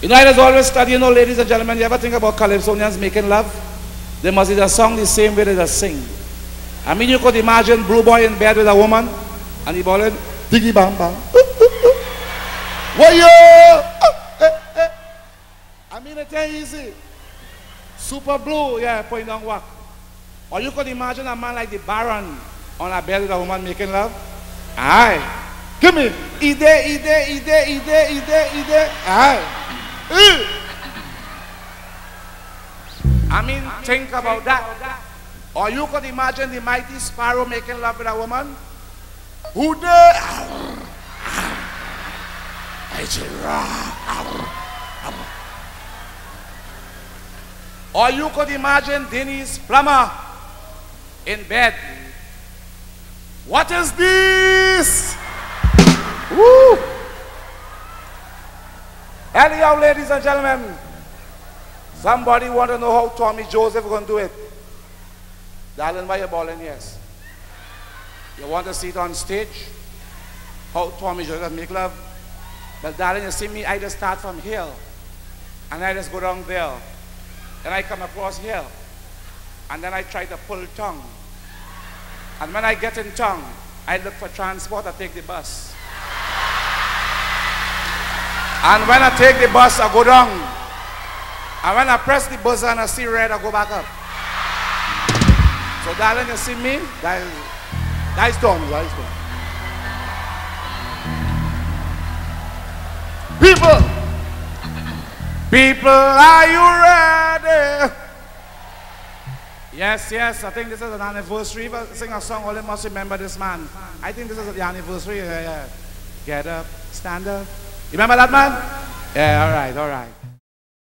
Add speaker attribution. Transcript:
Speaker 1: You know, I was always studying, you know, ladies and gentlemen, you ever think about Calypsonians making love? They must either song the same way they just sing. I mean, you could imagine Blue Boy in bed with a woman, and he bawling, diggy bam bam. What you? I mean, it's easy. Super Blue, yeah, putting down work. Or you could imagine a man like the Baron on a bed with a woman making love. Aye. Give me. Ide, ide, ide, ide, ide, ide. Aye. Think about that. Or you could imagine the mighty sparrow making love with a woman. Who? Or you could imagine Denyse Plummer in bed. What is this? Woo! Anyhow, ladies and gentlemen, somebody want to know how Tommy Joseph going to do it. Darling, why you balling? Yes. You want to see it on stage? How Tommy Joseph make love? But darling, you see me, I just start from here. And I just go down there. Then I come across here. And then I try to pull tongue. And when I get in tongue, I look for transport, I take the bus. And when I take the bus, I go down. And when I press the buzzer and I see red, I go back up. So darling, you see me? That is, that is Tommy, that is Tommy. People, people, are you ready? Yes, yes, I think this is an anniversary. If I sing a song, all must remember this man. I think this is the anniversary. Yeah, yeah. Get up, stand up. You remember that man? Yeah, all right, all right.